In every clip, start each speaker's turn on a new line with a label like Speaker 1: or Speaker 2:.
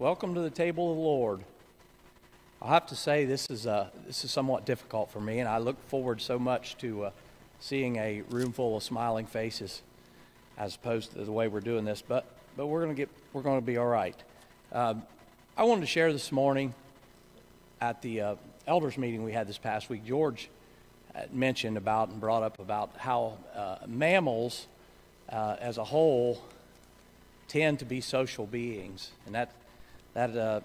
Speaker 1: Welcome to the table of the Lord. I have to say this is uh, this is somewhat difficult for me, and I look forward so much to uh, seeing a room full of smiling faces, as opposed to the way we're doing this. But but we're gonna get we're gonna be all right. Um, I wanted to share this morning at the uh, elders meeting we had this past week. George mentioned about and brought up about how uh, mammals, uh, as a whole, tend to be social beings, and that that uh,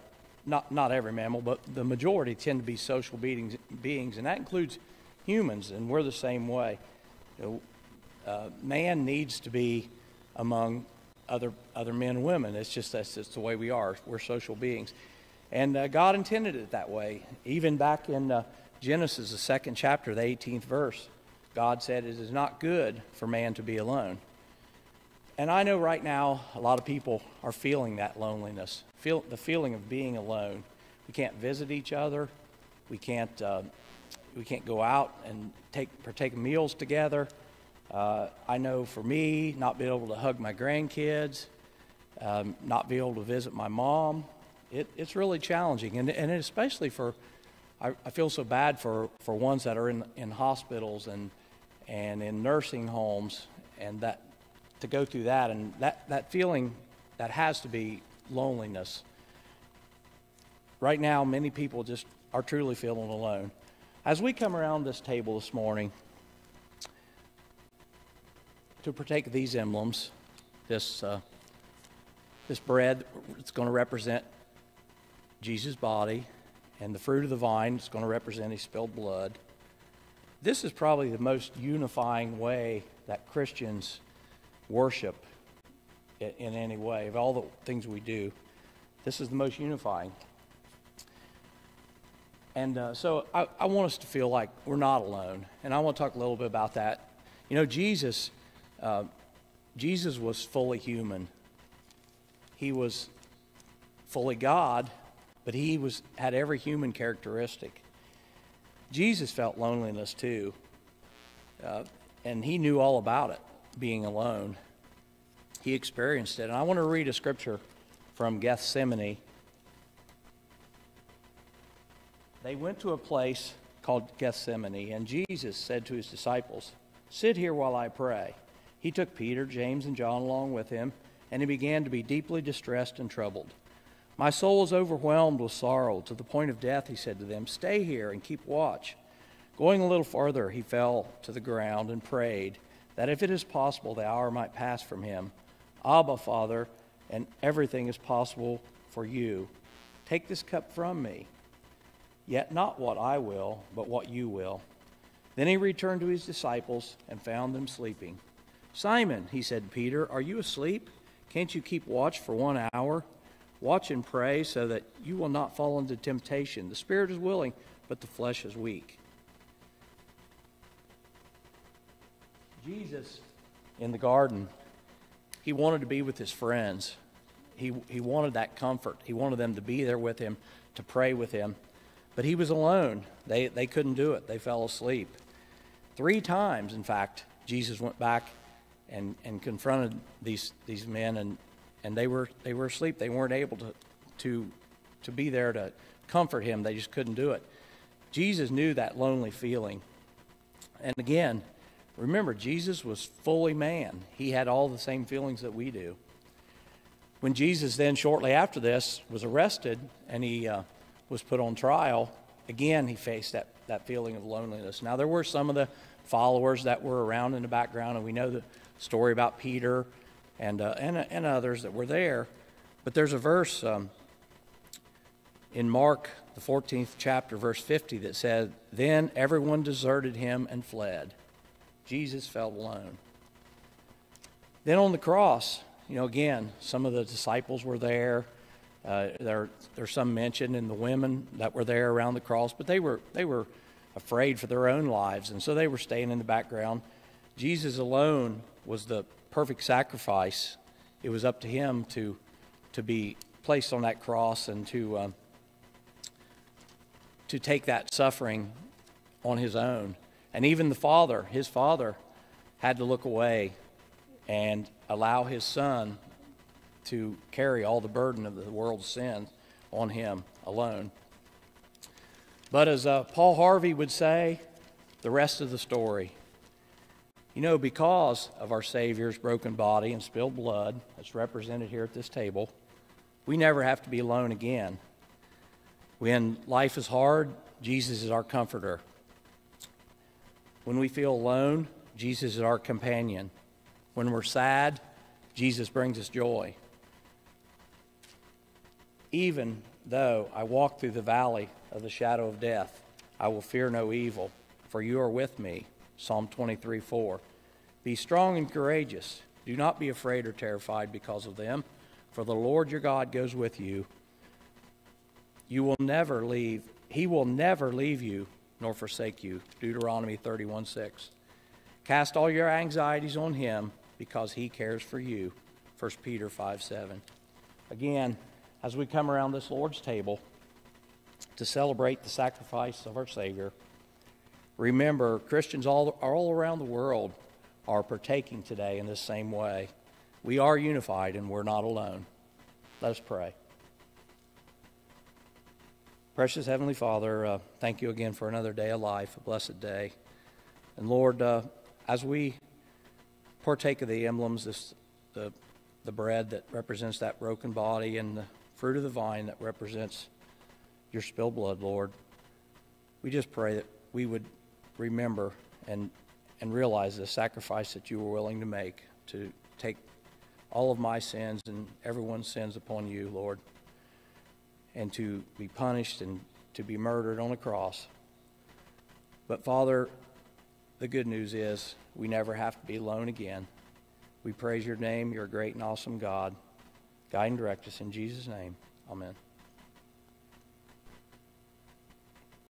Speaker 1: not not every mammal, but the majority tend to be social beings, beings, and that includes humans, and we're the same way. You know, uh, man needs to be among other other men and women. It's just that's just the way we are. We're social beings, and uh, God intended it that way. Even back in uh, Genesis, the second chapter, the 18th verse, God said, It is not good for man to be alone. And I know right now a lot of people are feeling that loneliness, feel the feeling of being alone. We can't visit each other. We can't, uh, we can't go out and take, partake meals together. Uh, I know for me, not being able to hug my grandkids, um, not be able to visit my mom, it, it's really challenging. And, and especially for I, I feel so bad for, for ones that are in, in hospitals and, and in nursing homes and that to go through that and that, that feeling that has to be loneliness. Right now, many people just are truly feeling alone. As we come around this table this morning to partake of these emblems, this, uh, this bread, it's going to represent Jesus' body, and the fruit of the vine is going to represent his spilled blood. This is probably the most unifying way that Christians worship in any way. Of all the things we do, this is the most unifying. And uh, so I, I, want us to feel like we're not alone. And I want to talk a little bit about that. You know, Jesus, uh, Jesus was fully human. He was fully God, but he was had every human characteristic. Jesus felt loneliness too, uh, and he knew all about it, being alone. He experienced it. And I want to read a scripture from Gethsemane. They went to a place called Gethsemane, and Jesus said to his disciples, Sit here while I pray. He took Peter, James, and John along with him, and he began to be deeply distressed and troubled. My soul is overwhelmed with sorrow to the point of death, he said to them. Stay here and keep watch. Going a little farther, he fell to the ground and prayed that if it is possible, the hour might pass from him. Abba, Father, and everything is possible for you. Take this cup from me. Yet not what I will, but what you will. Then he returned to his disciples and found them sleeping. Simon, he said to Peter, are you asleep? Can't you keep watch for one hour? Watch and pray so that you will not fall into temptation. The spirit is willing, but the flesh is weak. Jesus in the garden, he wanted to be with his friends. He, he wanted that comfort. He wanted them to be there with him, to pray with him. But he was alone. They, they couldn't do it. They fell asleep. Three times, in fact, Jesus went back and, and confronted these, these men and, and they were they were asleep. They weren't able to to to be there to comfort him. They just couldn't do it. Jesus knew that lonely feeling. And again, remember Jesus was fully man. He had all the same feelings that we do. When Jesus then shortly after this was arrested and he uh, was put on trial, again he faced that that feeling of loneliness. Now there were some of the followers that were around in the background and we know the story about Peter and, uh, and, and others that were there. But there's a verse um, in Mark, the 14th chapter, verse 50, that said, Then everyone deserted him and fled. Jesus felt alone. Then on the cross, you know, again, some of the disciples were there. Uh, there, there's some mention in the women that were there around the cross, but they were they were afraid for their own lives, and so they were staying in the background. Jesus alone was the perfect sacrifice. It was up to him to, to be placed on that cross and to, um, to take that suffering on his own. And even the father, his father, had to look away and allow his son to carry all the burden of the world's sin on him alone. But as uh, Paul Harvey would say, the rest of the story. You know, because of our Savior's broken body and spilled blood, that's represented here at this table, we never have to be alone again. When life is hard, Jesus is our comforter. When we feel alone, Jesus is our companion. When we're sad, Jesus brings us joy. Even though I walk through the valley of the shadow of death, I will fear no evil, for you are with me. Psalm 23 4. Be strong and courageous. Do not be afraid or terrified because of them, for the Lord your God goes with you. You will never leave, he will never leave you nor forsake you. Deuteronomy 31 6. Cast all your anxieties on him because he cares for you. 1 Peter 5 7. Again, as we come around this Lord's table to celebrate the sacrifice of our Savior, remember Christians all, all around the world are partaking today in this same way. We are unified and we're not alone. Let us pray. Precious Heavenly Father, uh, thank you again for another day of life, a blessed day. And Lord, uh, as we partake of the emblems, this, the, the bread that represents that broken body and the fruit of the vine that represents your spilled blood, Lord, we just pray that we would remember and, and realize the sacrifice that you were willing to make to take all of my sins and everyone's sins upon you, Lord, and to be punished and to be murdered on a cross. But Father, the good news is we never have to be alone again. We praise your name. You're a great and awesome God. Guide and direct us in Jesus' name. Amen.